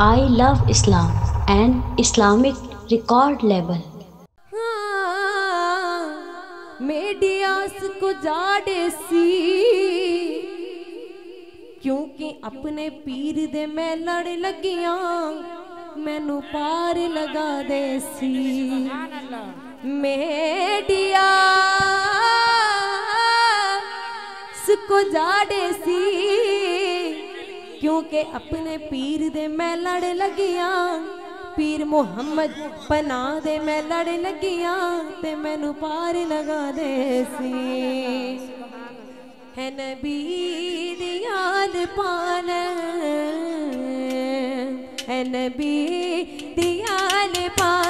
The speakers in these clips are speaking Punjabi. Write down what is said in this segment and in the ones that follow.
I Love Islam, an Islamic record label. मेडियास को जाड़े सी ਕਿਉਂਕਿ ਆਪਣੇ ਪੀਰ ਦੇ ਮੈਂ ਲੜ ਲੱਗੀਆਂ ਮੈਨੂੰ ਪਾਰ ਲਗਾ ਦੇ ਸੀ ਮੇਡੀਆ ਸਕੋ ਜਾੜੇ ਸੀ ਕਿਉਂਕਿ ਆਪਣੇ ਪੀਰ ਦੇ ਮੈਂ ਲੜ ਲੱਗੀਆਂ। ਪੀਰ ਮੁਹੰਮਦ ਪਨਾ ਦੇ ਮੈਂ ਲੜ ਲੱਗੀਆਂ ਤੇ ਮੈਨੂੰ ਪਾਰ ਲਗਾ ਦੇ ਸੀ। ਹੈ ਨਬੀ ਦੀ ਯਾਦ ਪਾਣ ਹੈ ਨਬੀ ਦੀ ਯਾਦ ਪਾਣ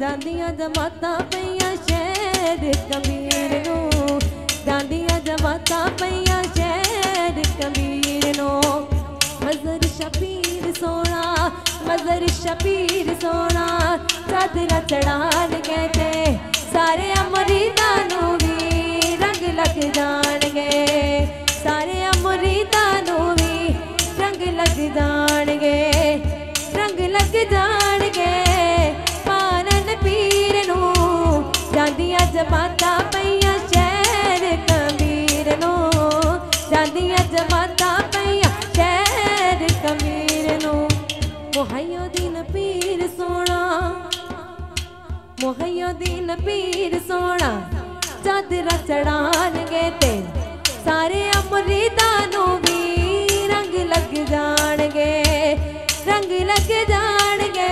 ਜਾਂਦੀਆਂ ਜਮਾਤਾਂ ਪਈਆਂ ਸ਼ਹਿਰ ਕਬੀਰ ਨੂੰ ਸ਼ਬੀਰ ਸੋਣਾ ਚਾਦਰਾ ਚੜਾਣਗੇ ਤੇ। ਸਾਰੇ ਅਮਰੀਦਾਂ ਨੂੰ ਵੀ ਰੰਗ ਲੱਗ ਜਾਣਗੇ। ਸਾਰੇ ਅਮਰੀਦਾਂ ਨੂੰ ਵੀ ਰੰਗ ਲੱਗ ਜਾਣਗੇ। ਰੰਗ ਲੱਗ ਜਾਣਗੇ। ਪਾਨਨ ਪੀਰ ਨੂੰ ਜਾਂਦੀਆਂ ਜਮਾਤਾਂ ਪੀਰ ਸੋਣਾ ਮੁਹੱਈਆ ਦੀਨ ਪੀਰ ਸੋਣਾ ਚਾਦਰਾ ਚੜਾਣਗੇ ਤੇ ਸਾਰੇ ਅਮਰੀਦਾਂ ਨੂੰ ਵੀ ਰੰਗ ਲੱਗ ਜਾਣਗੇ। ਰੰਗ ਲੱਗ ਜਾਣਗੇ।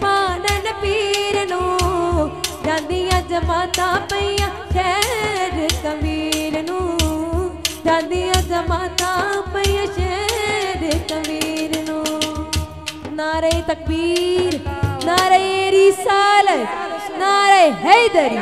ਪਾਣਨ ਪੀਰ ਨੂੰ ਜਾਂਦੀਆਂ ਜਮਾਤਾਂ ਪਈਆਂ, ਖੈਰ ਕਬੀਰ ਨੂੰ। ਜਾਂਦੀਆਂ ਜਮਾਤਾਂ ਪਈਆਂ ਨਾਰੇ ਤਕਬੀਰ ਨਾਰੇ ਰਿਸਾਲਤ ਨਾਰੇ ਹੈਦਰੀ